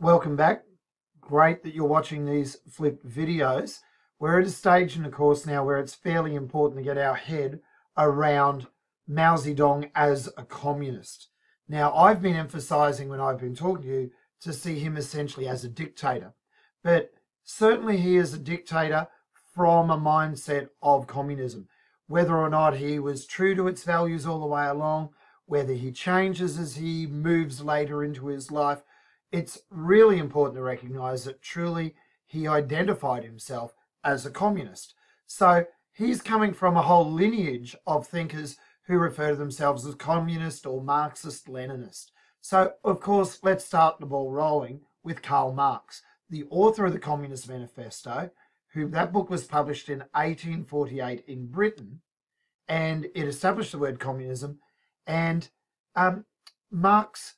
Welcome back. Great that you're watching these flipped videos. We're at a stage in the course now where it's fairly important to get our head around Mao Zedong as a communist. Now, I've been emphasizing when I've been talking to you to see him essentially as a dictator, but certainly he is a dictator from a mindset of communism. Whether or not he was true to its values all the way along, whether he changes as he moves later into his life, it's really important to recognize that truly he identified himself as a communist. So he's coming from a whole lineage of thinkers who refer to themselves as communist or Marxist Leninist. So, of course, let's start the ball rolling with Karl Marx, the author of the Communist Manifesto, who that book was published in 1848 in Britain, and it established the word communism. And um, Marx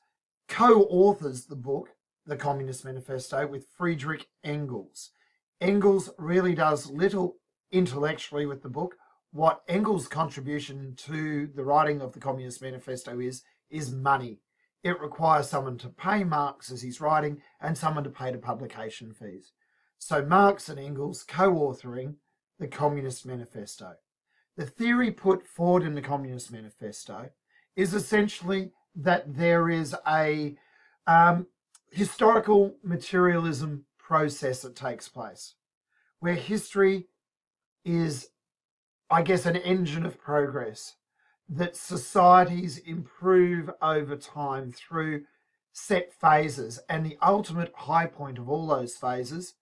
co-authors the book, The Communist Manifesto, with Friedrich Engels. Engels really does little intellectually with the book. What Engels' contribution to the writing of the Communist Manifesto is, is money. It requires someone to pay Marx as he's writing and someone to pay the publication fees. So Marx and Engels co-authoring the Communist Manifesto. The theory put forward in the Communist Manifesto is essentially that there is a um, historical materialism process that takes place, where history is, I guess, an engine of progress, that societies improve over time through set phases, and the ultimate high point of all those phases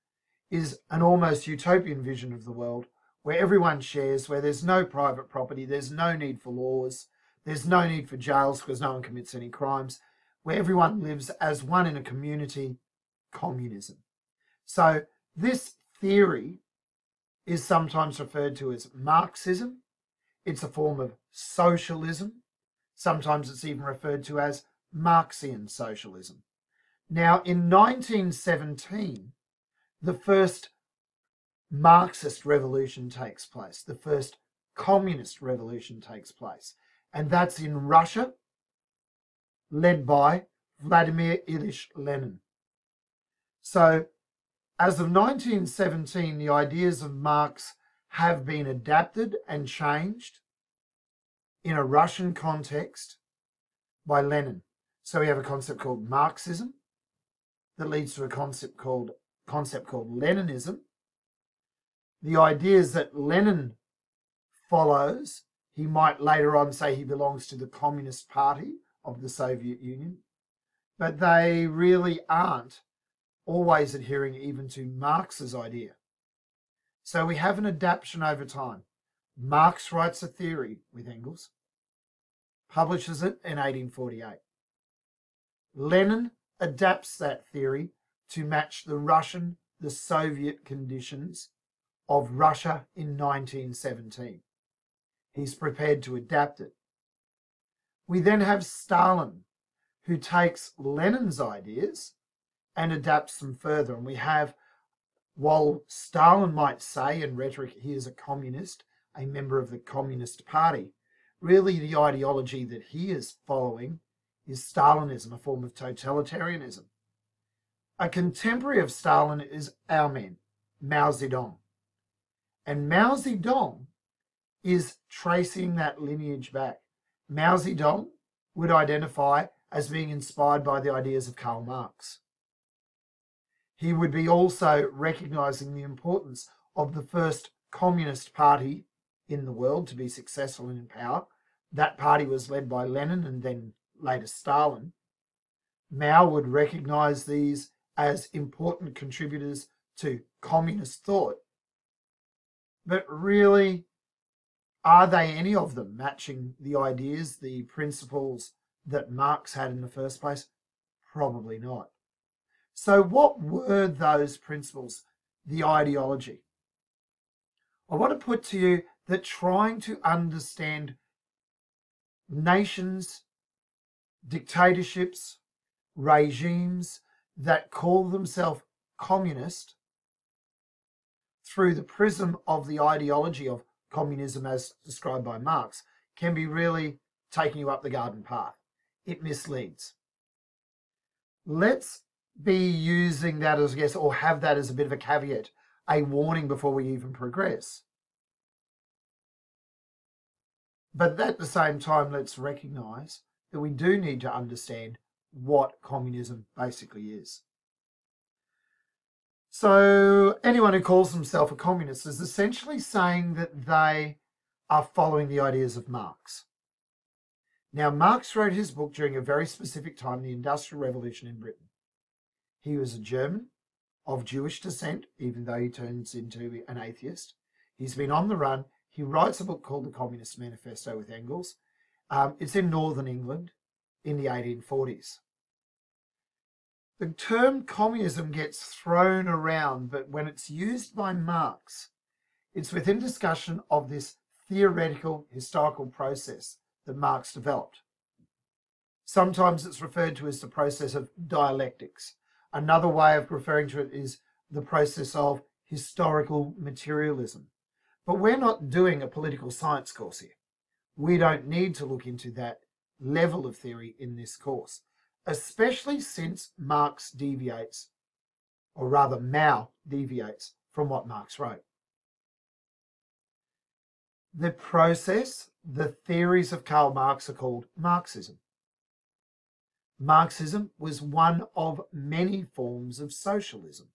is an almost utopian vision of the world where everyone shares, where there's no private property, there's no need for laws, there's no need for jails because no one commits any crimes, where everyone lives as one in a community, communism. So this theory is sometimes referred to as Marxism. It's a form of socialism. Sometimes it's even referred to as Marxian socialism. Now, in 1917, the first Marxist revolution takes place, the first communist revolution takes place and that's in Russia, led by Vladimir Ilyich Lenin. So, as of 1917, the ideas of Marx have been adapted and changed in a Russian context by Lenin. So we have a concept called Marxism that leads to a concept called concept called Leninism. The ideas that Lenin follows he might later on say he belongs to the Communist Party of the Soviet Union, but they really aren't always adhering even to Marx's idea. So we have an adaptation over time. Marx writes a theory with Engels, publishes it in 1848. Lenin adapts that theory to match the Russian, the Soviet conditions of Russia in 1917. He's prepared to adapt it. We then have Stalin, who takes Lenin's ideas and adapts them further. And we have, while Stalin might say in rhetoric he is a communist, a member of the Communist Party, really the ideology that he is following is Stalinism, a form of totalitarianism. A contemporary of Stalin is our man, Mao Zedong. And Mao Zedong is tracing that lineage back. Mao Zedong would identify as being inspired by the ideas of Karl Marx. He would be also recognizing the importance of the first communist party in the world to be successful and in power. That party was led by Lenin and then later Stalin. Mao would recognize these as important contributors to communist thought. But really, are they any of them matching the ideas, the principles that Marx had in the first place? Probably not. So, what were those principles, the ideology? I want to put to you that trying to understand nations, dictatorships, regimes that call themselves communist through the prism of the ideology of communism as described by Marx can be really taking you up the garden path. It misleads. Let's be using that as, I guess, or have that as a bit of a caveat, a warning before we even progress. But at the same time, let's recognize that we do need to understand what communism basically is. So, anyone who calls themselves a communist is essentially saying that they are following the ideas of Marx. Now, Marx wrote his book during a very specific time, the Industrial Revolution in Britain. He was a German of Jewish descent, even though he turns into an atheist. He's been on the run. He writes a book called The Communist Manifesto with Engels. Um, it's in northern England in the 1840s. The term communism gets thrown around, but when it's used by Marx, it's within discussion of this theoretical historical process that Marx developed. Sometimes it's referred to as the process of dialectics. Another way of referring to it is the process of historical materialism. But we're not doing a political science course here. We don't need to look into that level of theory in this course, especially since Marx deviates, or rather Mao deviates from what Marx wrote. The process, the theories of Karl Marx are called Marxism. Marxism was one of many forms of socialism.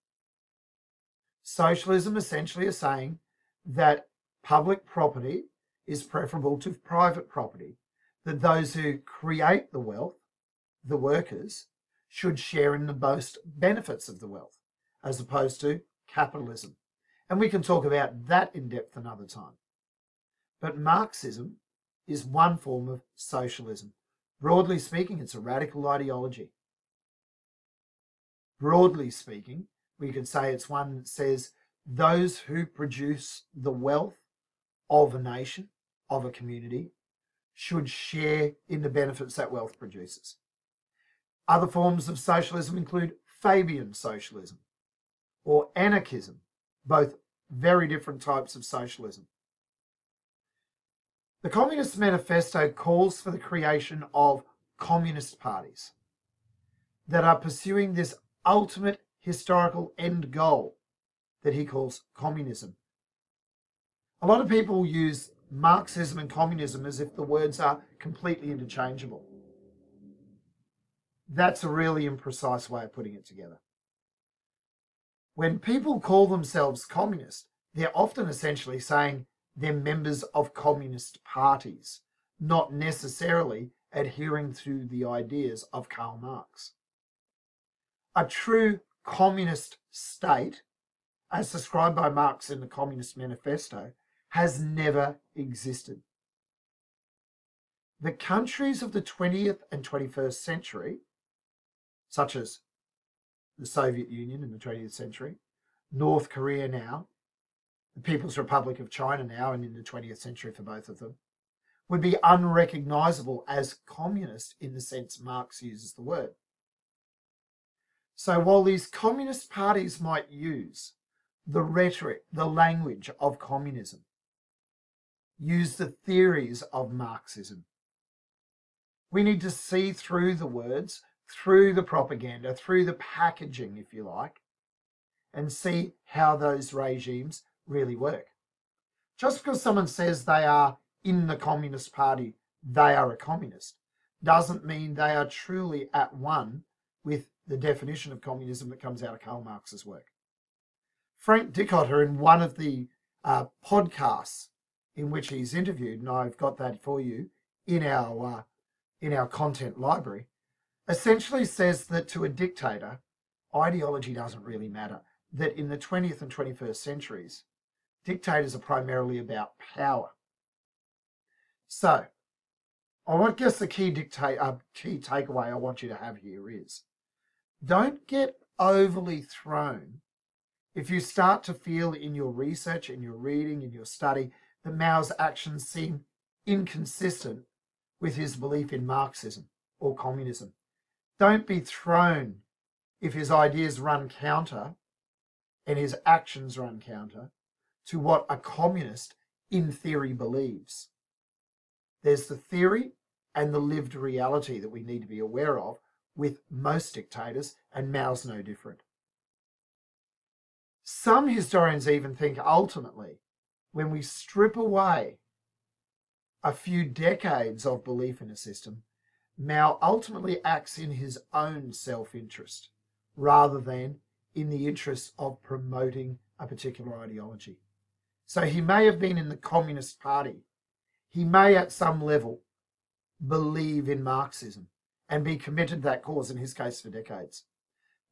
Socialism essentially is saying that public property is preferable to private property that those who create the wealth, the workers, should share in the most benefits of the wealth, as opposed to capitalism. And we can talk about that in depth another time. But Marxism is one form of socialism. Broadly speaking, it's a radical ideology. Broadly speaking, we could say it's one that says those who produce the wealth of a nation, of a community, should share in the benefits that wealth produces. Other forms of socialism include Fabian socialism or anarchism, both very different types of socialism. The Communist Manifesto calls for the creation of communist parties that are pursuing this ultimate historical end goal that he calls communism. A lot of people use Marxism and communism as if the words are completely interchangeable. That's a really imprecise way of putting it together. When people call themselves communist, they're often essentially saying they're members of communist parties, not necessarily adhering to the ideas of Karl Marx. A true communist state, as described by Marx in the Communist Manifesto, has never existed. The countries of the 20th and 21st century, such as the Soviet Union in the 20th century, North Korea now, the People's Republic of China now, and in the 20th century for both of them, would be unrecognizable as communist in the sense Marx uses the word. So while these communist parties might use the rhetoric, the language of communism, use the theories of Marxism. We need to see through the words, through the propaganda, through the packaging, if you like, and see how those regimes really work. Just because someone says they are in the Communist Party, they are a communist, doesn't mean they are truly at one with the definition of communism that comes out of Karl Marx's work. Frank Dikötter, in one of the uh, podcasts in which he's interviewed, and I've got that for you in our uh, in our content library, essentially says that to a dictator, ideology doesn't really matter. That in the 20th and 21st centuries, dictators are primarily about power. So, I guess the key uh, key takeaway I want you to have here is, don't get overly thrown if you start to feel in your research, in your reading, in your study that Mao's actions seem inconsistent with his belief in Marxism or communism. Don't be thrown if his ideas run counter and his actions run counter to what a communist in theory believes. There's the theory and the lived reality that we need to be aware of with most dictators, and Mao's no different. Some historians even think ultimately, when we strip away a few decades of belief in a system, Mao ultimately acts in his own self interest rather than in the interests of promoting a particular ideology. So he may have been in the Communist Party. He may, at some level, believe in Marxism and be committed to that cause, in his case, for decades.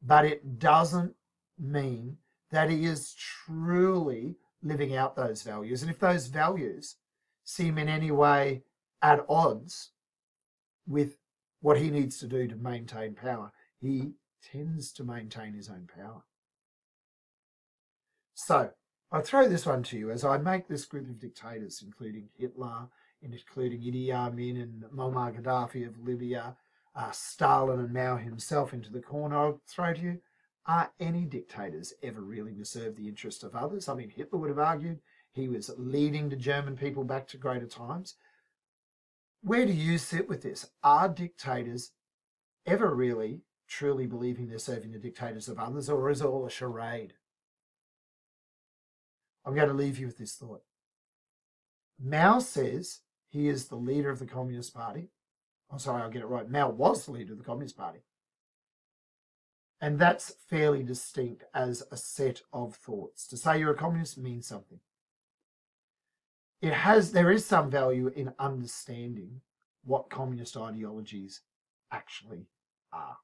But it doesn't mean that he is truly living out those values. And if those values seem in any way at odds with what he needs to do to maintain power, he tends to maintain his own power. So I throw this one to you as I make this group of dictators, including Hitler, including Idi Amin and Muammar Gaddafi of Libya, uh, Stalin and Mao himself into the corner. I'll throw to you are any dictators ever really to serve the interest of others? I mean, Hitler would have argued he was leading the German people back to greater times. Where do you sit with this? Are dictators ever really truly believing they're serving the dictators of others, or is it all a charade? I'm going to leave you with this thought. Mao says he is the leader of the Communist Party. I'm sorry, I'll get it right. Mao was the leader of the Communist Party. And that's fairly distinct as a set of thoughts. To say you're a communist means something. It has there is some value in understanding what communist ideologies actually are.